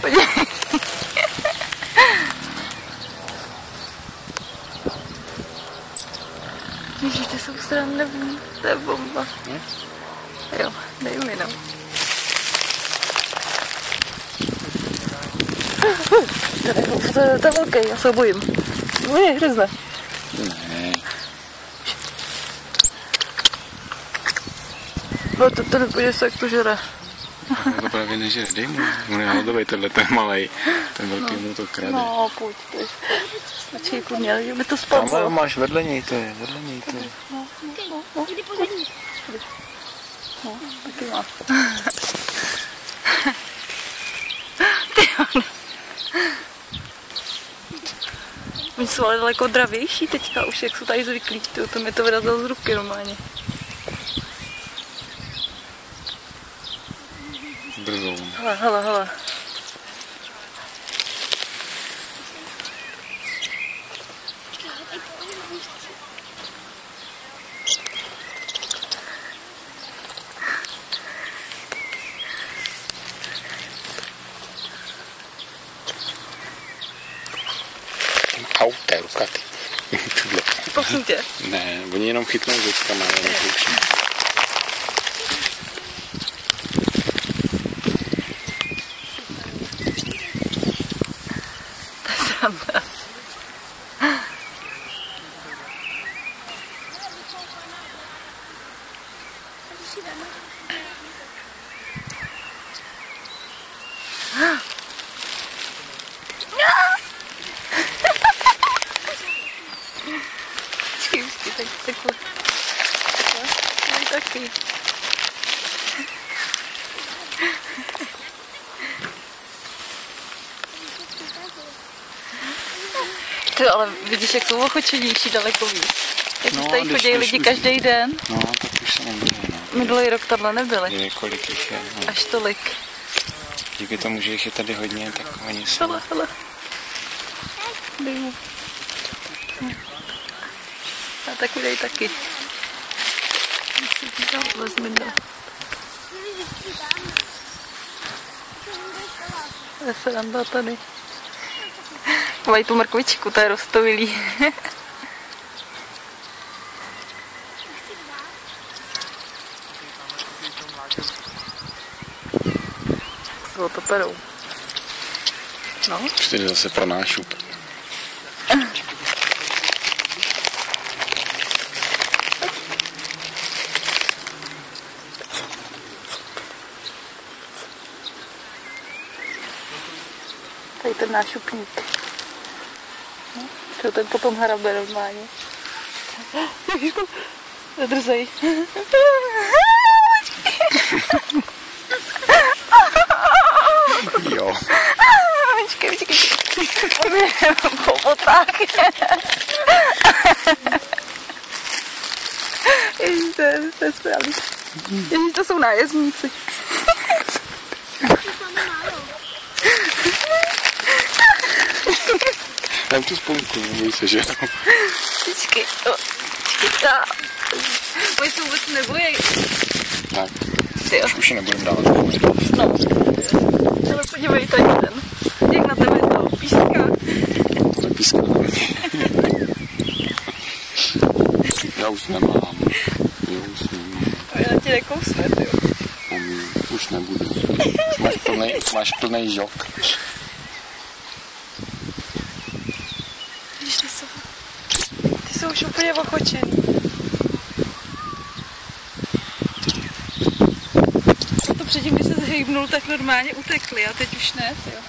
Podívej. Ježíš, to jsou srandovní, to je bomba. Ne? Jo, dej mi no. To je, to, je, velký, já se bojím. Ne. No to, to nepůjde se, jak to žere. To právě nežere, dej mu. On je hladový, tenhle ten malej. Ten velký mu to krade. No, pojď, pojď. Stačí kuně, že by to Tamhle spadlo. máš vedle něj, to je, vedle něj to je. Kdy pozadí? Taky má. Oni jsou ale daleko dravější teďka, už jak jsou tady zvyklí, ty, to mi to vyrazilo z ruky normálně. Brzo. Hele, hele, hele. Au, to je ruka, ty. Prosím tě. ne, oni jenom chytnou věckama, ale nekouší. To je sranda. Počkej, počkej, tak, takhle. Takhle. Tady taky. Ty, ale vidíš, jak jsou ochočenější daleko víc. Jak No, tady chodí lidi už- každý den. No, tak už se nebude, no. Minulý rok tohle nebyly. Několik jich je, no. Až tolik. Díky tomu, že jich je tady hodně, tak oni jsou. Hele, hele. Dej. A taky dej taky. Vezmi do. To je sranda tady. Mají tu mrkvičku, to je rostovilý. Co to perou? No, Čtyři zase pro nášup. tady ten náš šupník. No, to ten potom hrabe normálně. Zadrzej. Jo. Počkej, počkej. Po poták. Ježiš, to je, to je správný. Ježiš, to jsou nájezdníci. Dám tu spolku, neboj se, že jo. Počkej, o, ta. Oni se vůbec nebojí. Tak, Ty jo. už, už ji nebudem dávat. No. Ale podívej, tady ten. Jak na tebe to píská. To píská na mě. Já už nemám. Já už nemám. A já tě nekousne, ty jo. Už nebudu. Máš plný, máš plný žok. Vidíš, ty jsou, ty jsou už úplně ochočený. To předtím, když se zhejbnul, tak normálně utekli a teď už ne, jo.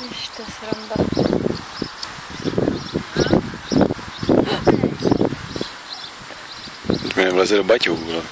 Víš, to je sranda. Teď mi nevleze do baťů. No.